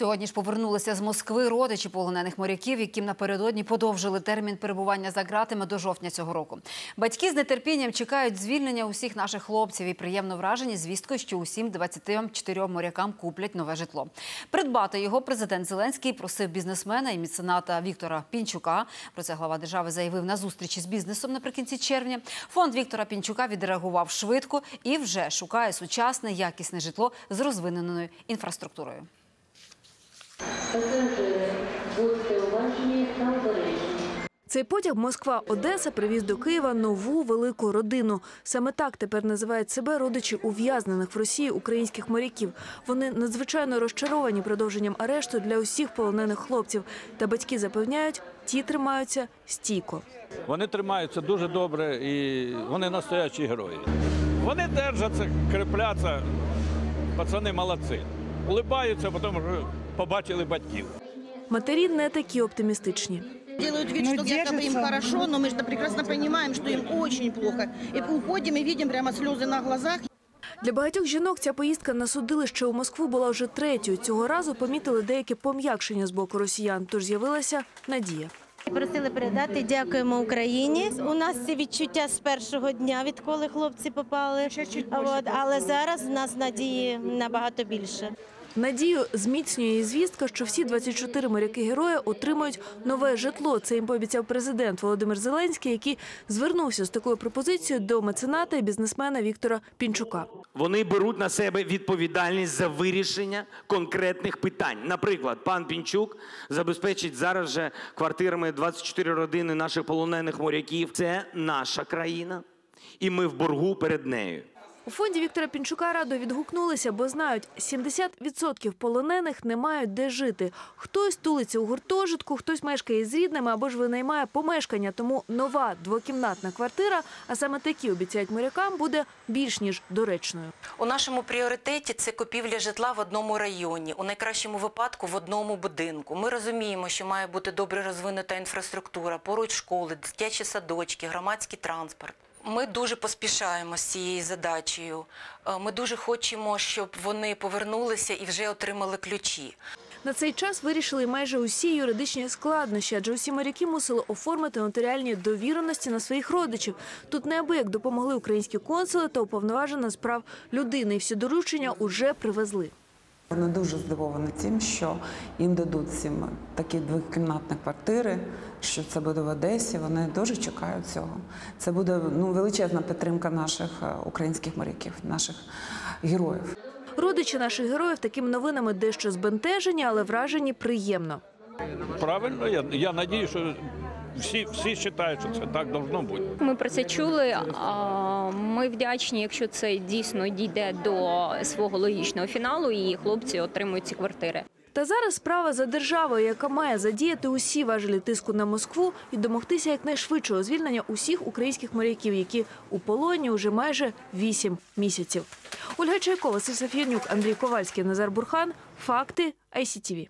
Сьогодні ж повернулися з Москви родичі полонених моряків, яким напередодні подовжили термін перебування за ґратами до жовтня цього року. Батьки з нетерпінням чекають звільнення усіх наших хлопців і приємно вражені звісткою, що усім 24 морякам куплять нове житло. Придбати його президент Зеленський просив бізнесмена і мецената Віктора Пінчука. Про це глава держави заявив на зустрічі з бізнесом наприкінці червня. Фонд Віктора Пінчука відреагував швидко і вже шукає сучасне якісне житло з розвиненою інфраструктурою. Пасажири, будьте уважні та обережні. Цей потяг Москва-Одеса привіз до Києва нову велику родину. Саме так тепер називають себе родичі ув'язнених в Росії українських моряків. Вони надзвичайно розчаровані продовженням арешту для усіх полонених хлопців. Та батьки запевняють, ті тримаються стійко. Вони тримаються дуже добре і вони настоячі герої. Вони держаться, крепляться, пацани молодці. Улибаються, потім побачили батьків. Матері не такі оптимістичні. Делают вид, Ну, что якобы им держатся. хорошо, но мы же прекрасно понимаем, что им очень плохо. И уходим и видим прямо слезы на глазах. Для багатьох жінок ця поїздка на судилище у Москву була вже третьою. Цього разу помітили деяке пом'якшення з боку росіян, тож з'явилася надія. Просили передати дякуємо Україні. У нас ці відчуття з першого дня, відколи хлопці попали. От, але зараз в нас надії набагато більше. Надію зміцнює звістка, що всі 24 моряки-герої отримають нове житло. Це їм пообіцяв президент Володимир Зеленський, який звернувся з такою пропозицією до мецената і бізнесмена Віктора Пінчука. Вони беруть на себе відповідальність за вирішення конкретних питань. Наприклад, пан Пінчук забезпечить зараз же квартирами 24 родини наших полонених моряків. Це наша країна, і ми в боргу перед нею. У фонді Віктора Пінчука радо відгукнулися, бо знають, 70% полонених не мають де жити. Хтось тулиться у гуртожитку, хтось мешкає з рідними або ж винаймає помешкання. Тому нова двокімнатна квартира, а саме такі обіцяють морякам, буде більш ніж доречною. У нашому пріоритеті це купівля житла в одному районі, у найкращому випадку в одному будинку. Ми розуміємо, що має бути добре розвинута інфраструктура, поруч школи, дитячі садочки, громадський транспорт. Ми дуже поспішаємо з цією задачею. Е, Ми дуже хочемо, щоб вони повернулися і вже отримали ключі. На цей час вирішили майже усі юридичні складнощі, адже усі моряки мусили оформити нотаріальні довіреності на своїх родичів. Тут неабияк допомогли українські консули та уповноважена з прав людини. І всі доручення уже привезли. Вони дуже здивовані тим, що їм дадуть всім такі двокімнатні квартири, що це буде в Одесі. Вони дуже чекають цього. Це буде ну, величезна підтримка наших е, українських моряків, наших героїв. Родичі наших героїв такими новинами дещо збентежені, але вражені приємно. Правильно, я, я надію, що всі, всі вважають, що це так должно бути. Ми про це чули. а, Ми вдячні, якщо це дійсно дійде до свого логічного фіналу, і хлопці отримують ці квартири. Та зараз справа за державою, яка має задіяти усі важелі тиску на Москву і домогтися якнайшвидшого звільнення усіх українських моряків, які у полоні уже майже вісім місяців. Ольга Чайкова, Василь Андрій Ковальський, Назар Бурхан. Факти ICTV.